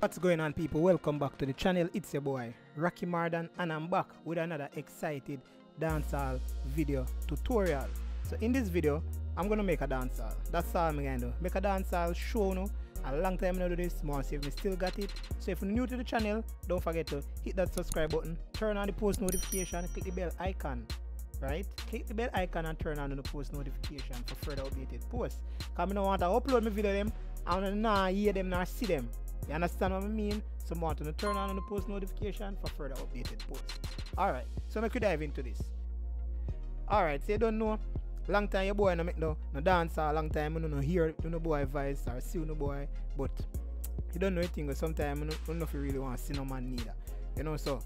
What's going on people? Welcome back to the channel. It's your boy Raquemardon and I'm back with another excited dancehall video tutorial. So in this video, I'm gonna make a dancehall. That's all I'm gonna do. Make a dancehall show no. A long time I do this, more see if me still got it. So if you're new to the channel, don't forget to hit that subscribe button, turn on the post notification, click the bell icon right? Click the bell icon and turn on the post notification for further updated posts. Cause I don't want to upload my video them and not hear them nor see them. You understand what I mean? So want to turn on the post notification for further updated posts. Alright, so I could dive into this. Alright, so you don't know. Long time your boy no make no, no dance a long time you no hear you no boy voice or see no boy but you don't know anything but sometimes you don't know if you really want to see no man neither. You know so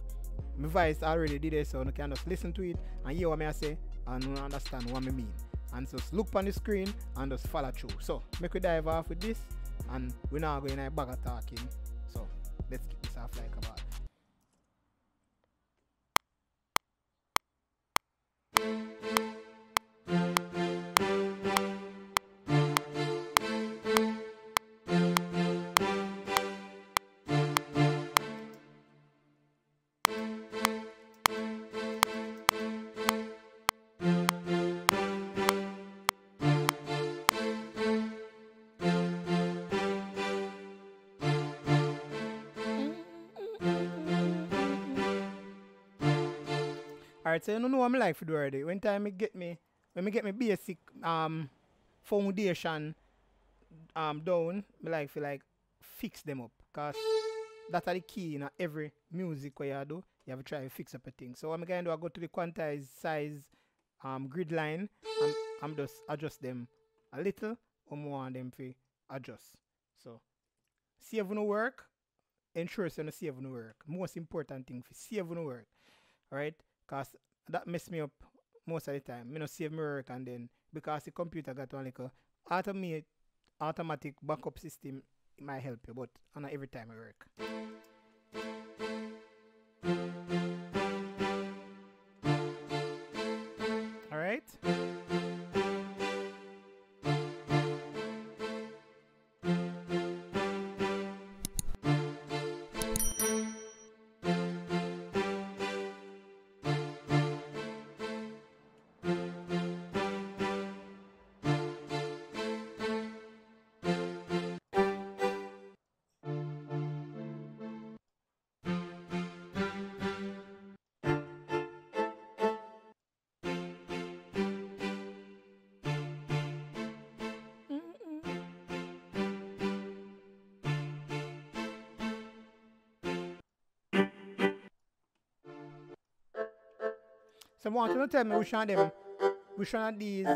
my voice already did it so you can just listen to it and hear what I say and you understand what I mean. And just look on the screen and just follow through. So make we dive off with this and we're now going to bag of talking. So let's kick this off like a ball. Alright, so you know what I'm like for do already. When time me get me when me get me basic um foundation um down, me like feel like fix them up. Cause that's the key in every music where you do. You have to try to fix up a thing. So what I'm gonna do I go to the quantize size um grid line and I'm just adjust them a little or more on them for adjust. So see if no work, ensure so no save no work. Most important thing for save no work. Alright? Cause that mess me up most of the time. Me no save my work and then because the computer got one a automate automatic backup system it might help you, but not every time I work. Want to tell me which one of them, which one of these.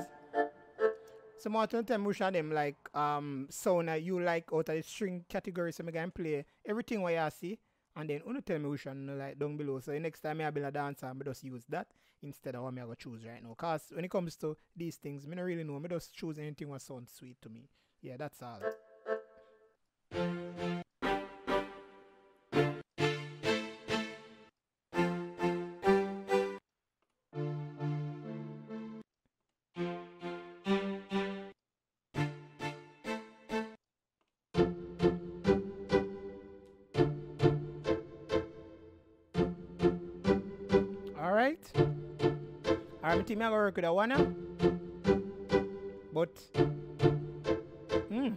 Someone want to tell me which one of them like um sound that you like out of the string category. So I can play everything what you see, and then you tell me which one like down below. So the next time I build a dancer, I just use that instead of what I go choose right now. Cause when it comes to these things, I don't really know. I just choose anything what sounds sweet to me. Yeah, that's all. Work with a one. But hmm.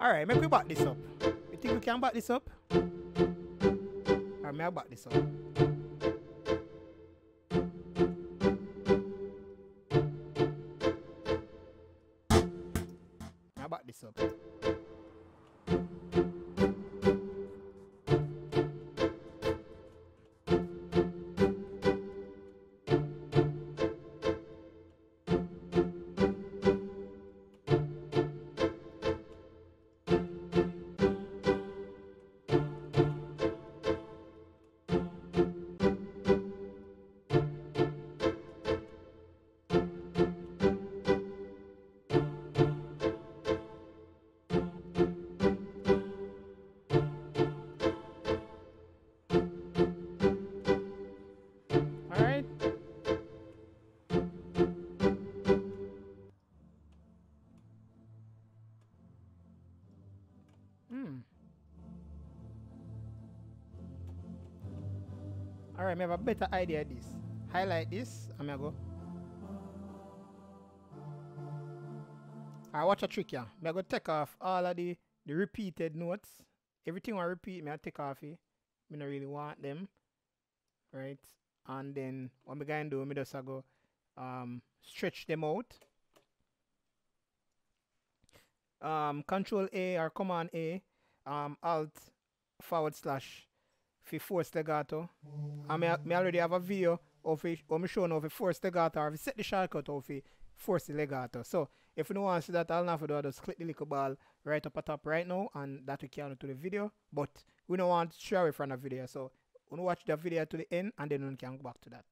Alright, make we back this up. You think we can back this up? Alright, may I back this up. Hmm. Alright, I have a better idea of this. Highlight this, I'm gonna go. I watch a trick here. I'm gonna take off all of the, the repeated notes. Everything I repeat, I take off it. I don't really want them. Right? And then what I'm gonna do, I just go um, stretch them out. Um, Control A or Command A, um, Alt forward slash for force legato. I may, already have a video of it, or me showing of a force legato or set the shortcut of a force legato. So if you don't want to see that, all have to do just click the little ball right up at top right now and that will carry to the video. But we don't want to show away from the video. So we watch the video to the end and then we can go back to that.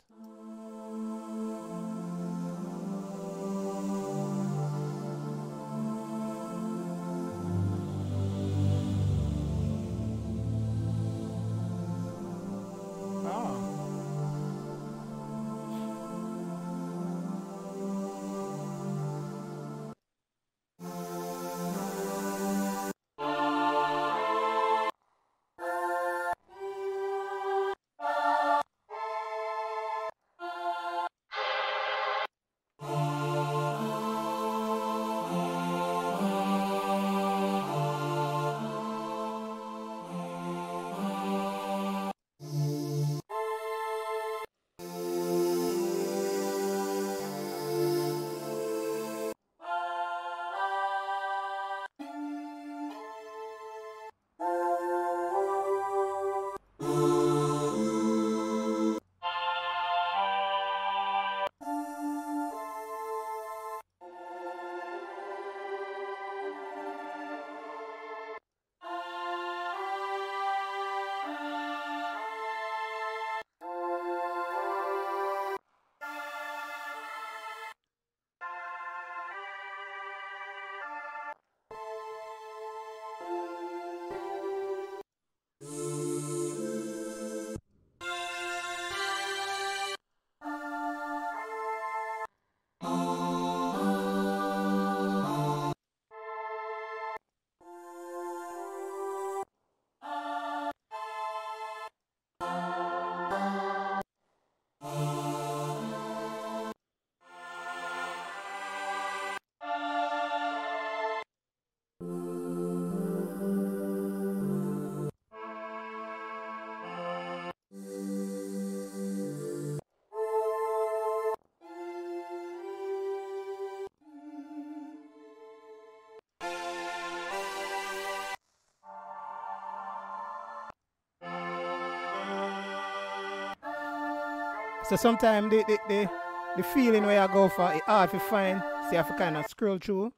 So sometimes the, the, the, the feeling where I go for it hard to find, so you have to kind of scroll through.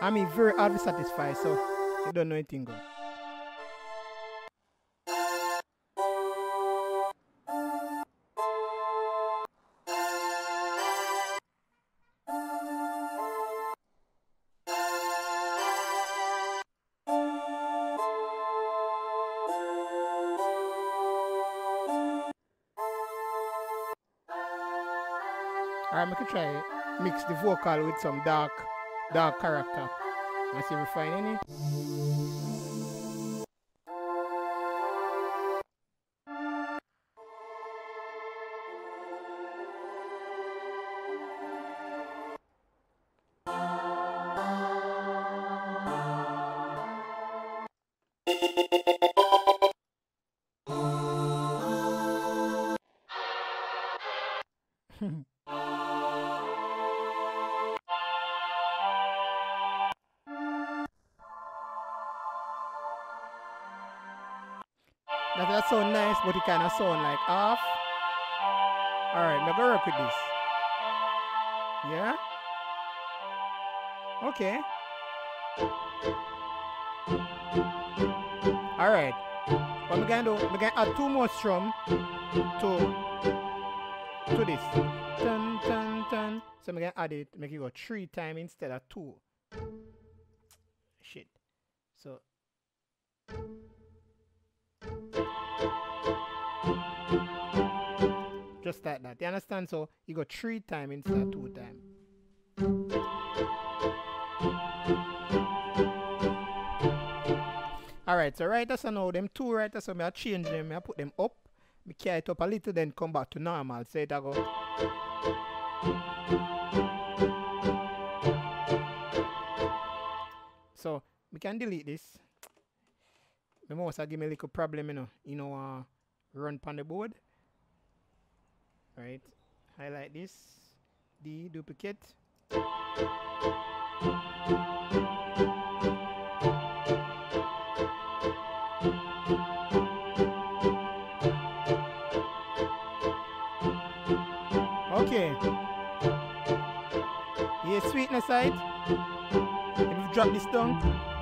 I mean very hard to satisfy, so you don't know anything good. Try mix the vocal with some dark, dark character. And see if we find any. Sound like off. Alright, I'm gonna work with this. Yeah? Okay. Alright. What I'm gonna do, I'm gonna add two more strum to to this. Dun, dun, dun. So I'm gonna add it, make it go three times instead of two. Shit. So just like that. You understand? So you go three times instead of two times. Alright, so right as I know them two right as so I change them, I put them up, me carry it up a little then come back to normal. So it I go So we can delete this. The mouse give me a little problem, you know, you know, uh, run on the board. Right, highlight this, D duplicate. Okay. Here, sweetness side. If you drop this down.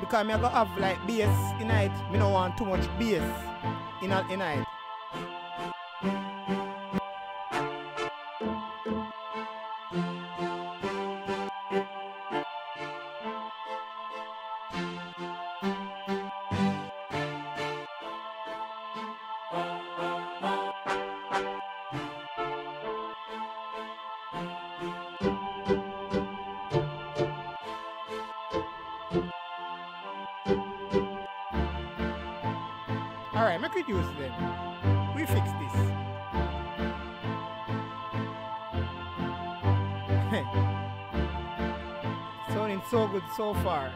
Because me I go have like bass in it, me no want too much bass in in it. Use them. We fix this. Sounding so good so far.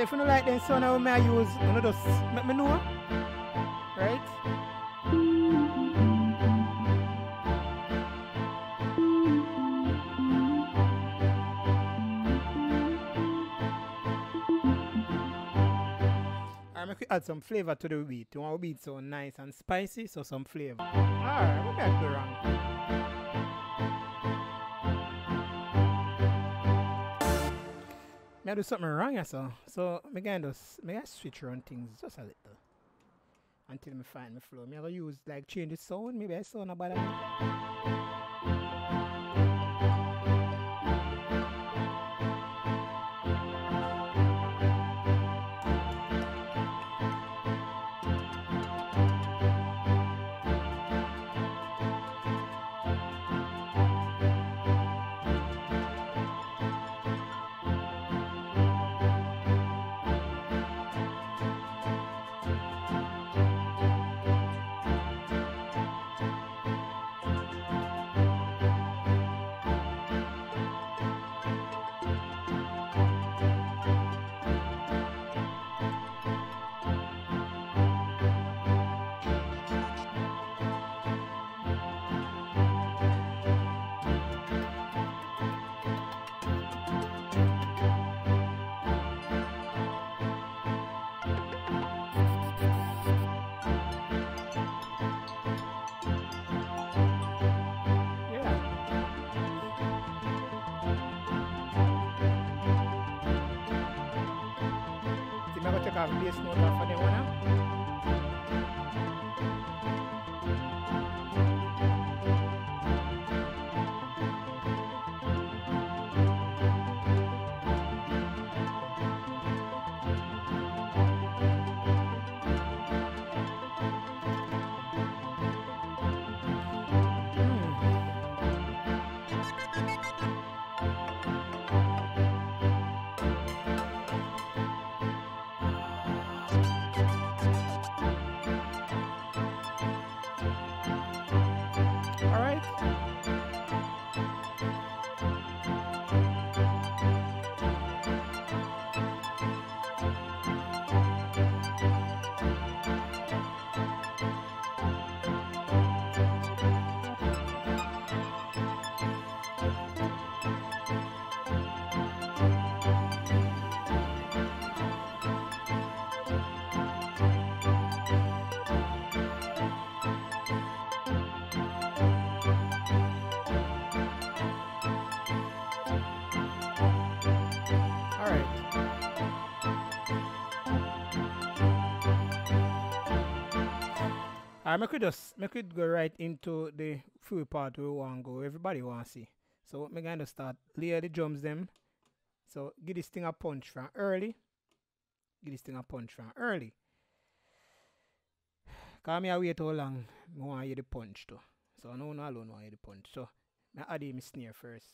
So if you don't like the sound I may use, you know, just let me know. Right? Alright, make we add some flavor to the wheat. You want wheat so nice and spicy, so some flavor. Alright, what can I do wrong? I do something wrong, yeah, so. So, me can just, I switch around things just a little. Until me find my flow. I use, like, change the sound, maybe I sound about that. Alright, make we just make we go right into the few part we want go. Everybody want to see. So me gonna start layer the drums them. So give this thing a punch from early. Give this thing a punch from early. Cause me a wait how long me want hear the punch too. So no one alone want hear the punch. So me add in my snare first.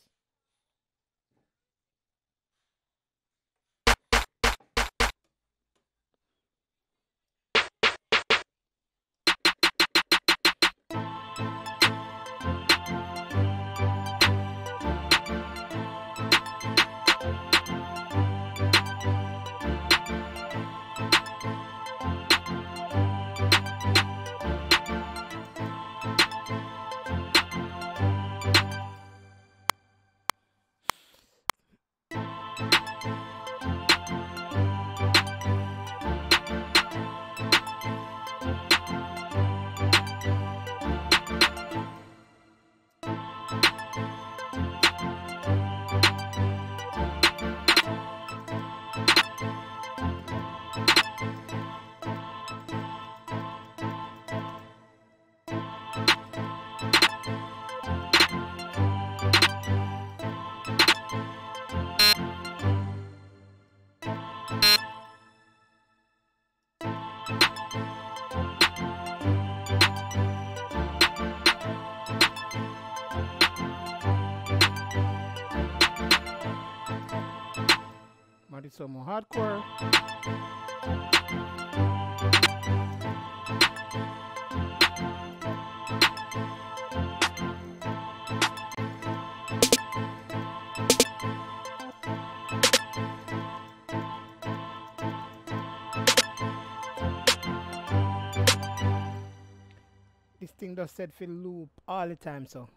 Some more hardcore. This thing does set for loop all the time, so.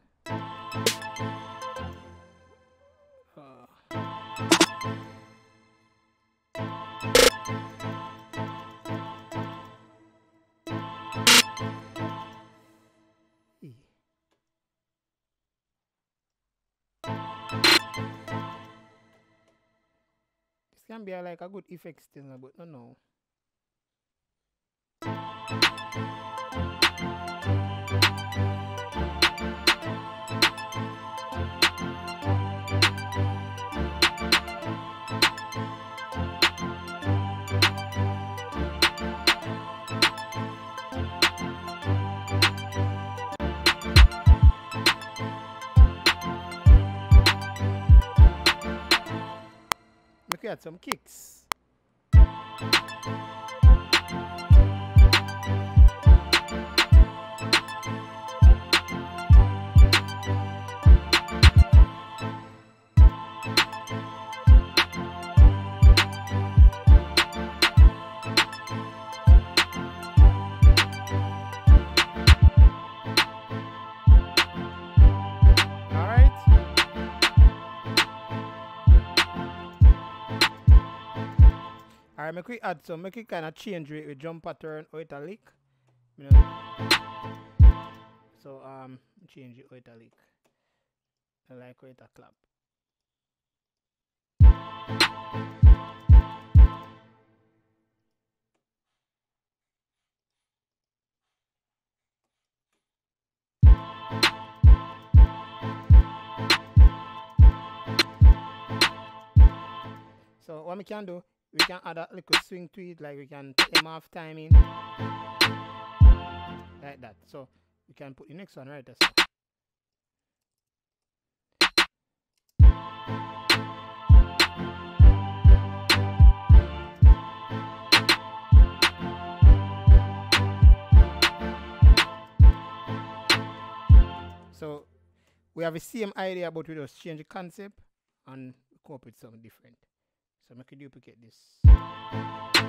Can be a, like a good effect still, but no, no. Add some kicks. Alright, make we add some, make we kind of change it with jump pattern or it a lick. You know. So um change it or it a lick. I like or it a clap. So what we can do we can add a little swing to it, like we can aim off timing. Like that. So we can put the next one right there. So. We have the same idea, but we just change the concept and come with something different. So I can duplicate this.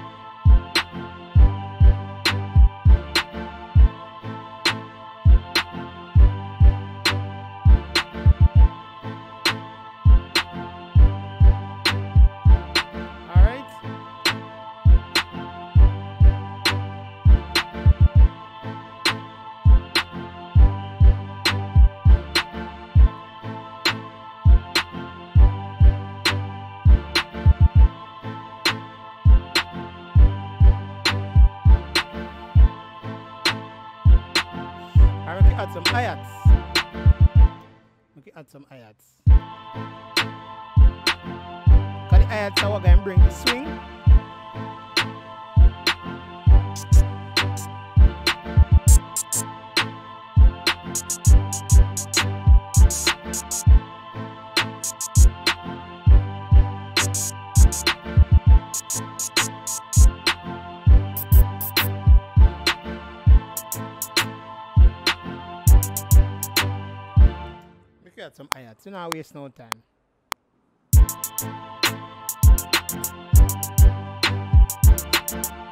Add some hi-hats. Okay, add some hi-hats. Because the hi-hats are going to bring the swing. Some ayats. You know, waste no time. mouse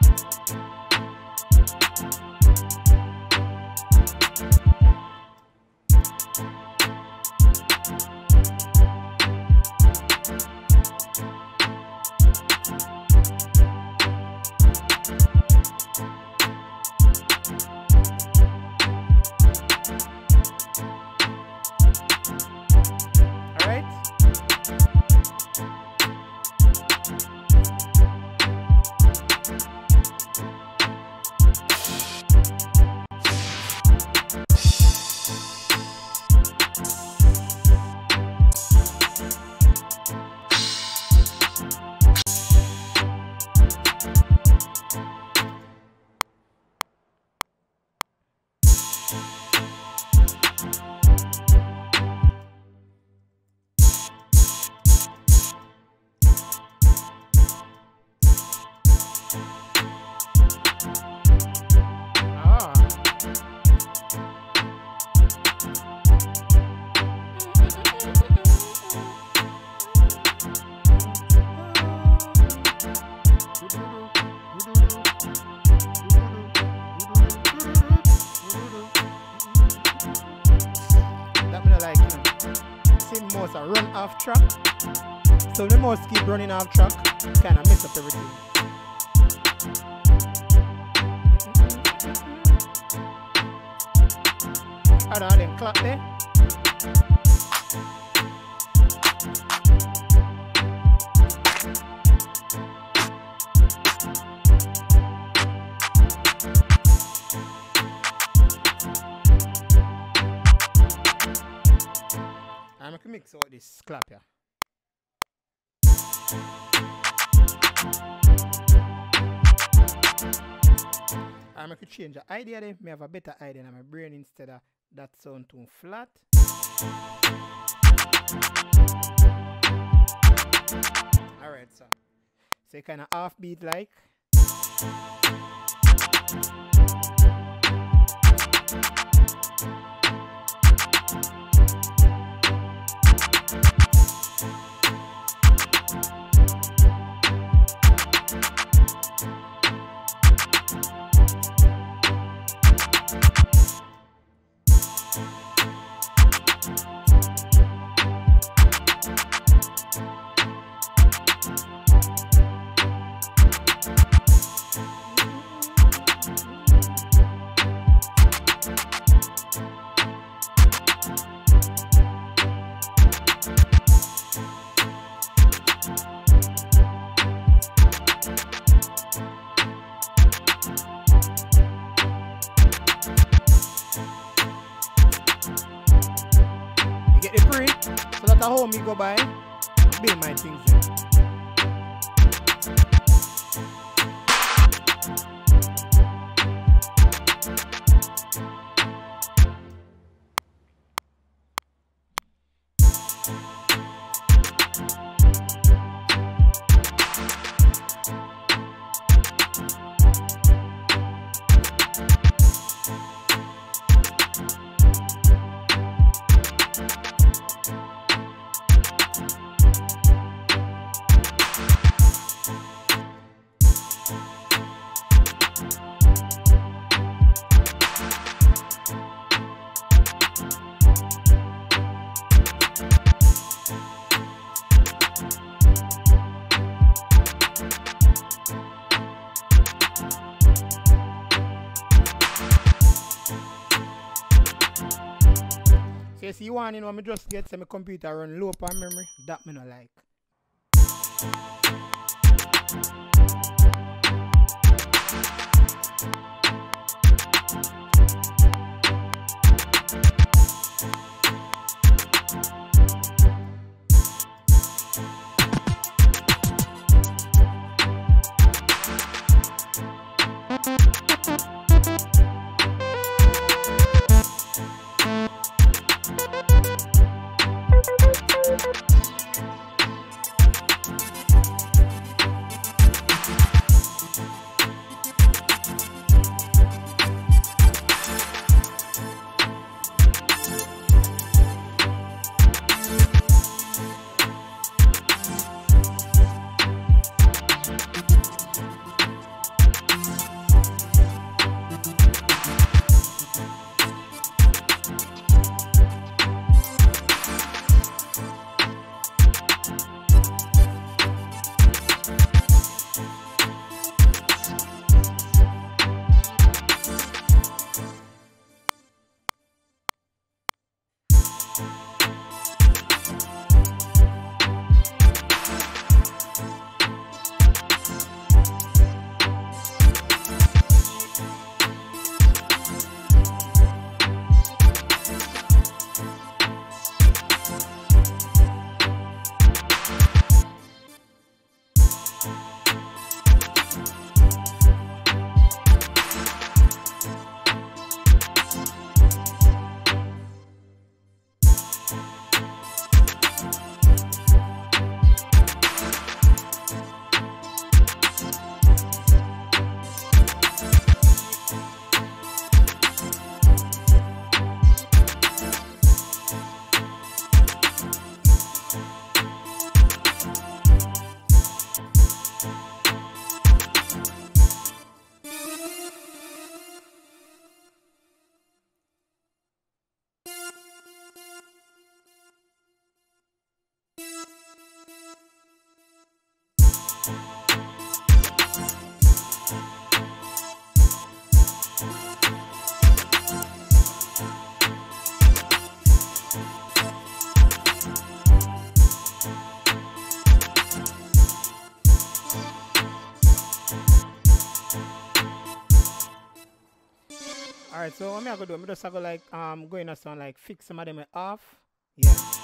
So the mouse keep running off track, kind of mess up everything. I'm gonna mix all this clap here. I'm going to change the idea then. Have a better idea in my brain instead of that sound too flat. Alright, so. So kind of half beat like. You home me go by, build my things see one you know me just get some computer run low on memory. That me no like. Alright, so what me I go do? I'm just go like um go in a sound like fix some of them off. Yeah.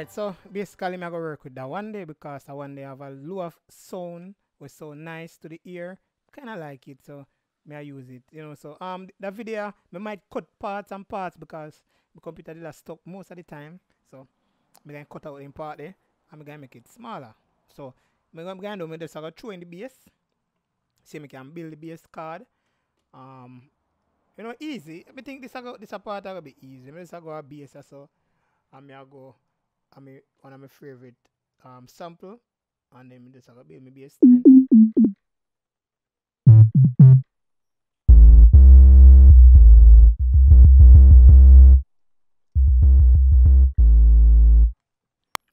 Alright, so basically I'm gonna work with that one day because I one day have a low of sound was so nice to the ear. Kinda like it, so may I use it, you know. So um the video I might cut parts and parts because my computer did stuck most of the time. So I'm gonna cut out in part there. I'm gonna make it smaller. So I'm gonna do me just I go throw in the bass. See me can build the bass card. Um you know easy. I think this I go this part gonna be easy. I just go a bass so I'm gonna go I mean one of my favorite um sample and then just gonna build maybe a stand.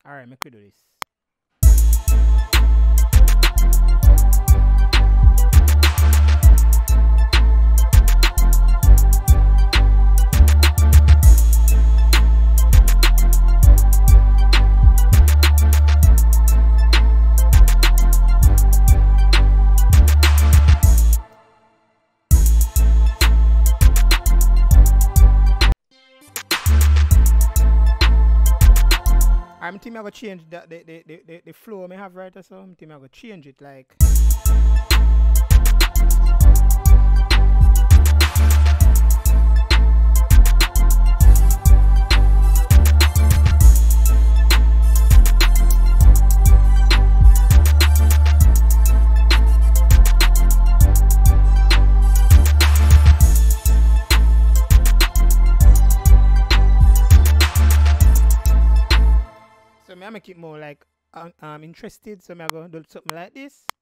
Alright, make we do this. I'm thinking I change the the, the, the, the, flow I have right or so. I'm thinking change it like make it more like I'm um, um, interested, so I'm going to do something like this.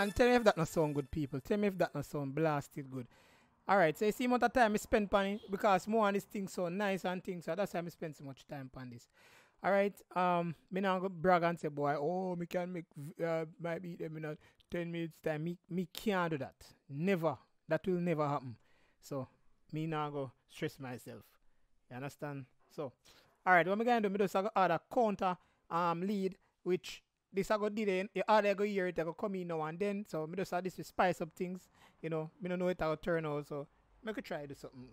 And tell me if that not sound good, people. Tell me if that not sound blasted good. Alright, so you see amount of time I spend on it because more on this thing so nice and things, so that's why I spend so much time on this. Alright, um, me now go brag and say, boy, oh, me can make, uh, my beat them in 10 minutes time. Me, me can't do that. Never. That will never happen. So, me now go stress myself. You understand? So, alright, what going to do, me just add a counter um, lead, which this I go it. you eh, all go hear it, I go come in now and then. So me just this to spice up things, you know. Me don't know it I'll turn out, so make a try do something.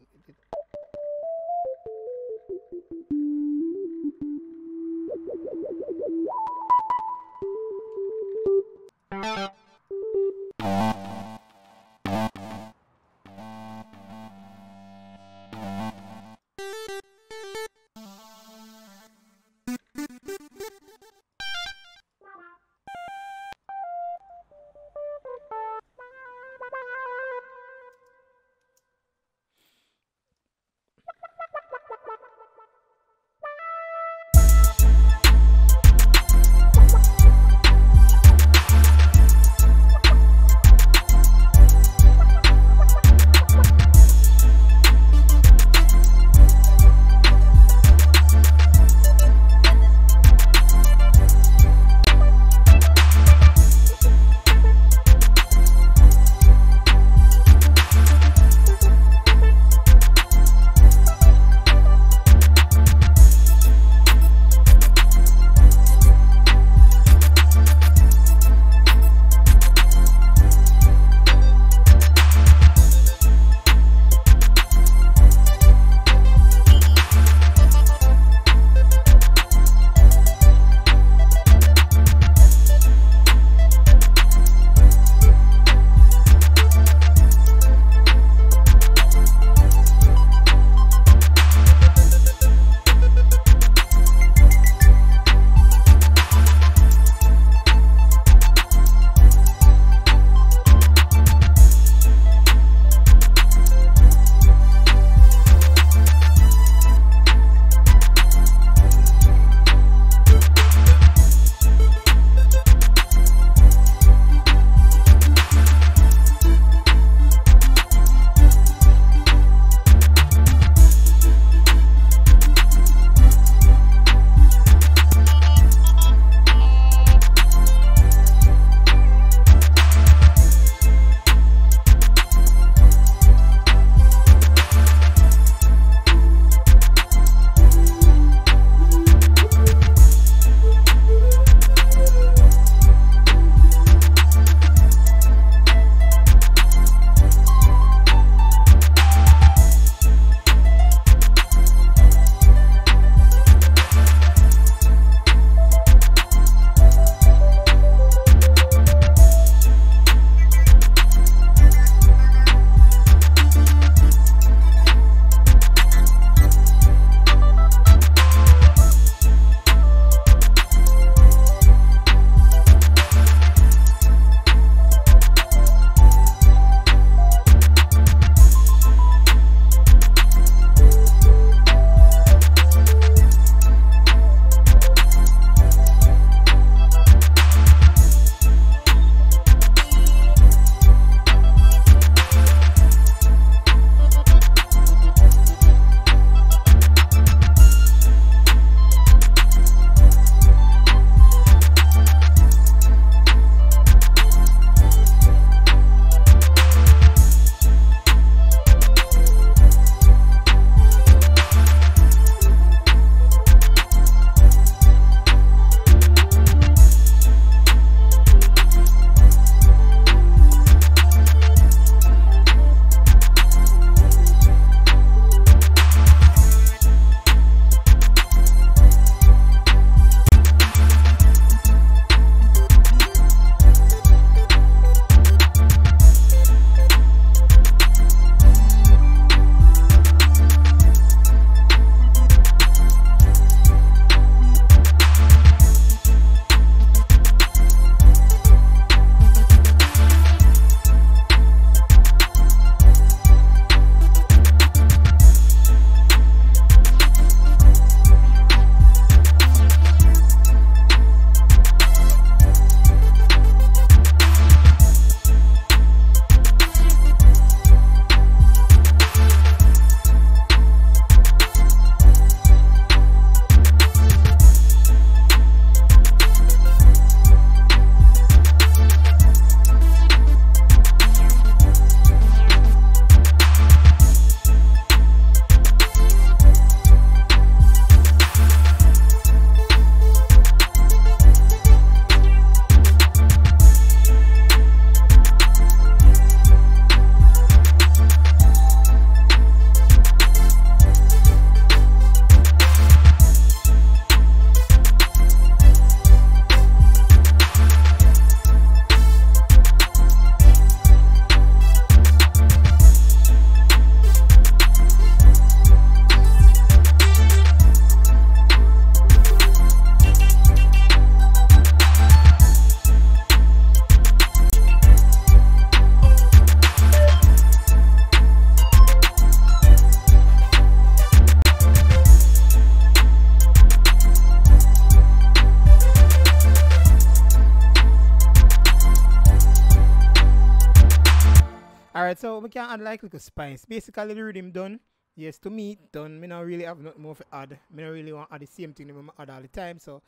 Can add like little spice. Basically the rhythm done. Yes, to me done. Me not really have nothing more to add. Me not really want to add the same thing I add all the time. So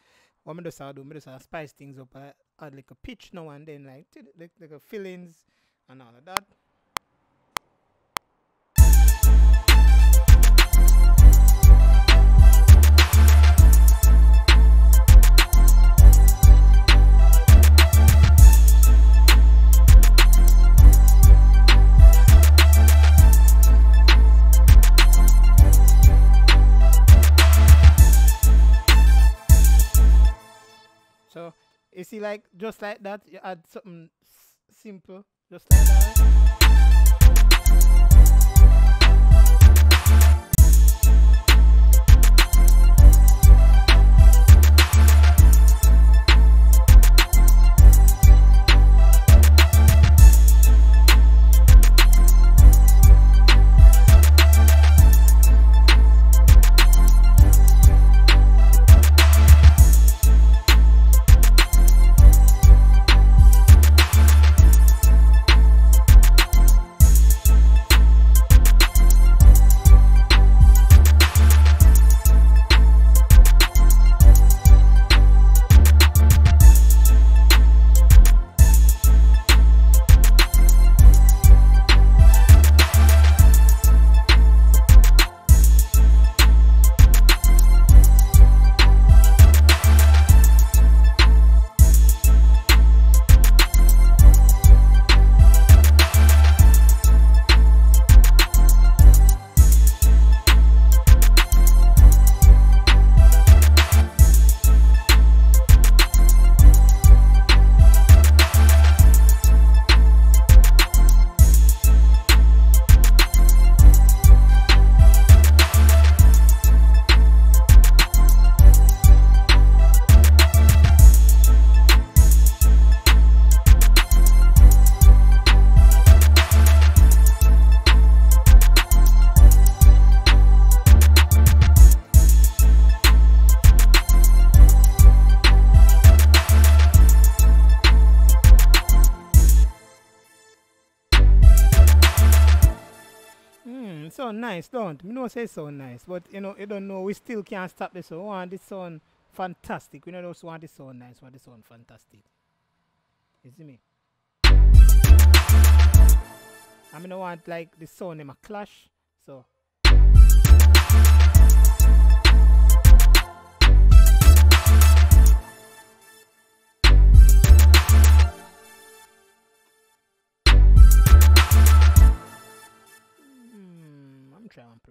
what me just I do, me just spice things up. I add like a pitch now and then like like, like a fillings and all of that. Just like that you add something simple just like that. Nice, don't me know say so nice, but you know, you don't know we still can't stop this. So we want this sound fantastic. We don't just want this sound nice, we want this sound fantastic. You see me? I mean I want like the sound in a clash. So Hmm, I'm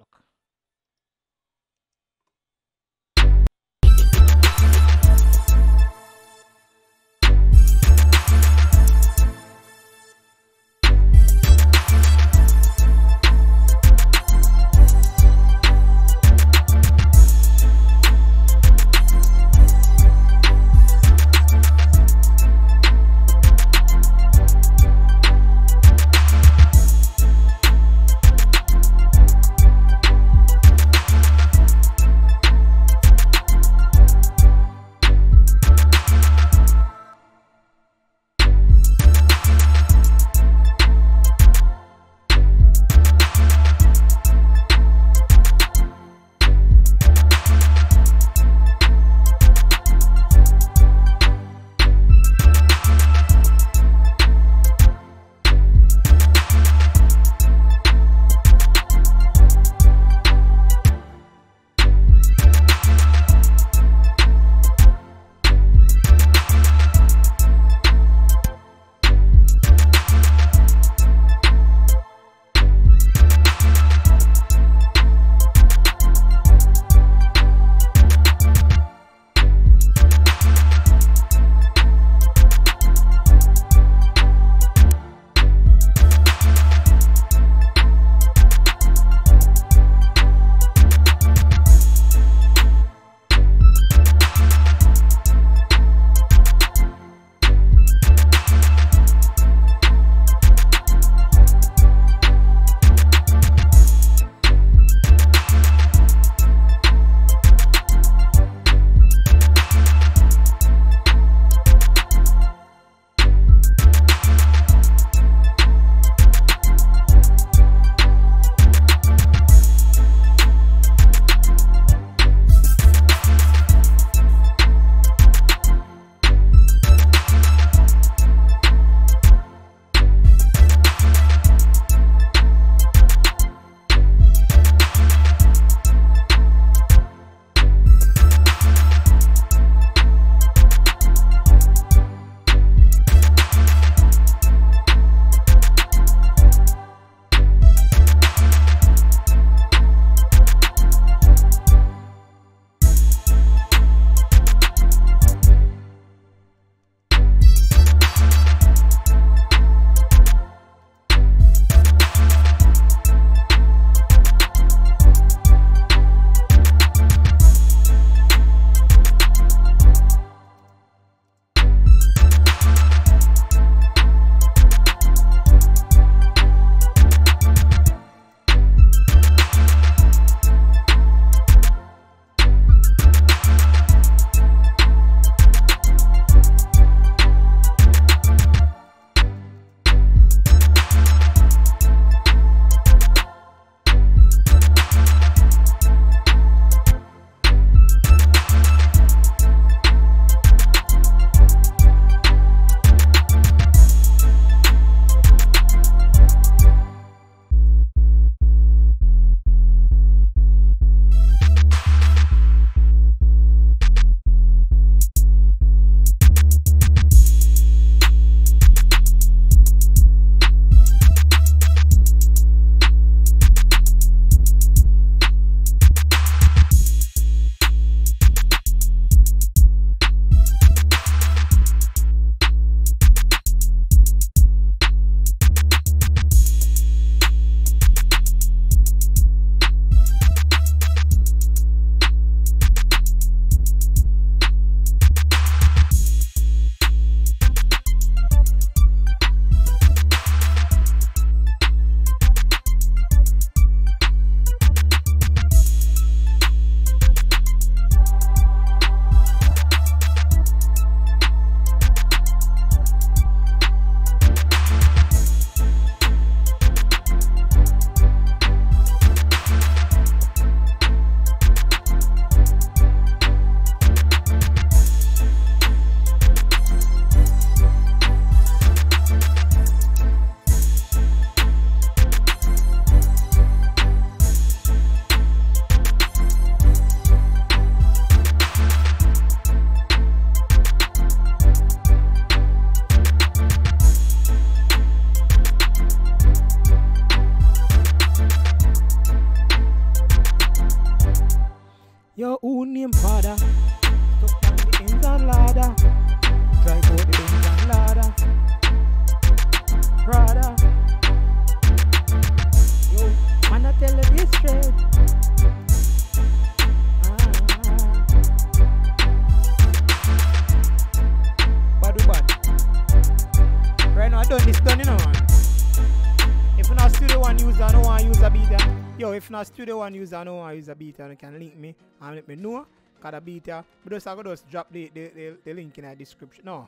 Not studio one user, I don't want use a. And you can link me and let me know. Cause the beta, but uh, just I go just drop the, the, the, the link in the description. No.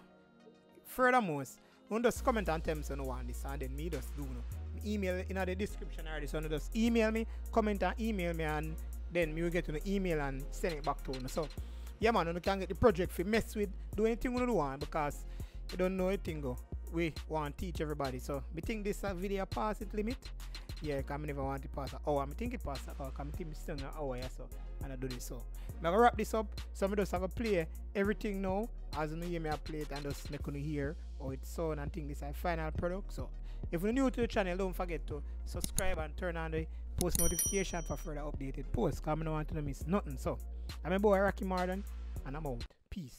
Furthermore, you just comment and tell me so no want this and then me just do no. Email in the description already. So you just email me, comment and email me and then me will get the email and send it back to you. So yeah man, you can get the project for mess with, do anything you want because you don't know anything go. Oh. We want to teach everybody. So we think this video pass it limit. Yeah, I never want to pass an hour. I think it pass hour. Because I think it's still an hour, oh, yeah, so. And I do this, so. I'm going to wrap this up. So I'm just have a play everything now. As you hear me, I play it and just make you hear how it sound and think this is final product. So if you're new to the channel, don't forget to subscribe and turn on the post notification for further updated posts. Because I don't want to miss nothing. So I'm a boy, Raquemardon, and I'm out. Peace.